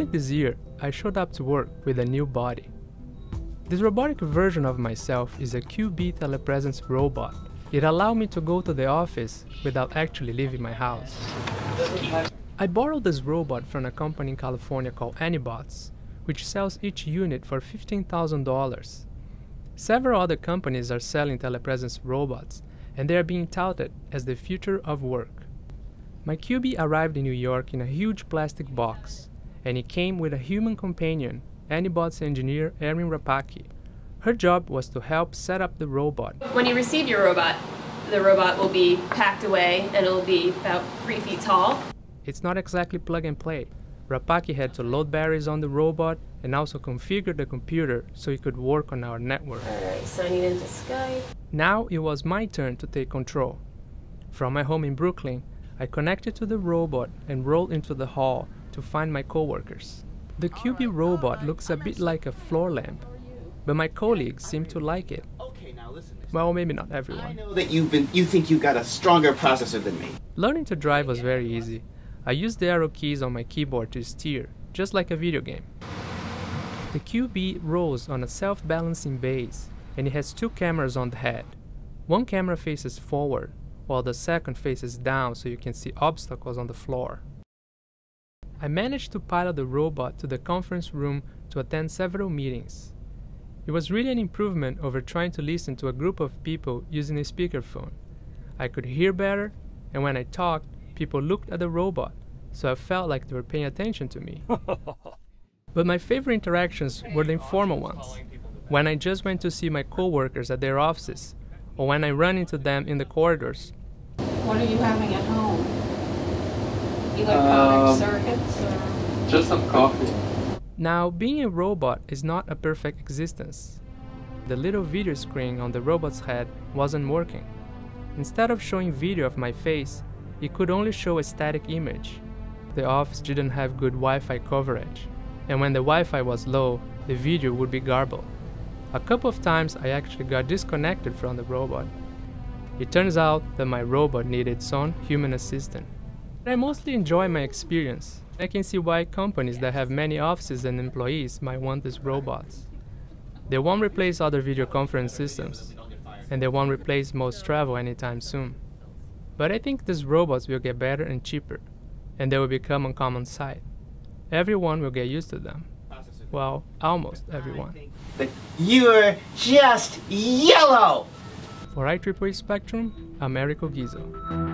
this year, I showed up to work with a new body. This robotic version of myself is a QB telepresence robot. It allowed me to go to the office without actually leaving my house. I borrowed this robot from a company in California called Anybots, which sells each unit for $15,000. Several other companies are selling telepresence robots, and they are being touted as the future of work. My QB arrived in New York in a huge plastic box, and it came with a human companion, Anybots engineer Erin Rapacki. Her job was to help set up the robot. When you receive your robot, the robot will be packed away and it'll be about three feet tall. It's not exactly plug and play. Rapacki had to load batteries on the robot and also configure the computer so it could work on our network. Alright, signing into Skype. Now it was my turn to take control. From my home in Brooklyn, I connected to the robot and rolled into the hall to find my coworkers. The QB robot looks a bit like a floor lamp, but my colleagues seem to like it. Okay, now listen. Well, maybe not everyone. I know that you've been you think you got a stronger processor than me. Learning to drive was very easy. I used the arrow keys on my keyboard to steer, just like a video game. The QB rolls on a self-balancing base, and it has two cameras on the head. One camera faces forward, while the second faces down so you can see obstacles on the floor. I managed to pilot the robot to the conference room to attend several meetings. It was really an improvement over trying to listen to a group of people using a speakerphone. I could hear better, and when I talked, people looked at the robot, so I felt like they were paying attention to me. but my favorite interactions were the informal ones, when I just went to see my coworkers at their offices, or when I run into them in the corridors. What are you having at home? Electronic Um, circuits or? Just some coffee. Now, being a robot is not a perfect existence. The little video screen on the robot's head wasn't working. Instead of showing video of my face, it could only show a static image. The office didn't have good Wi Fi coverage, and when the Wi Fi was low, the video would be garbled. A couple of times I actually got disconnected from the robot. It turns out that my robot needed its own human assistant. I mostly enjoy my experience. I can see why companies that have many offices and employees might want these robots. They won't replace other video conference systems, and they won't replace most travel anytime soon. But I think these robots will get better and cheaper, and they will become a common sight. Everyone will get used to them. Well, almost everyone. That you're just yellow. For IEEE Spectrum, I'm Erico Guizzo.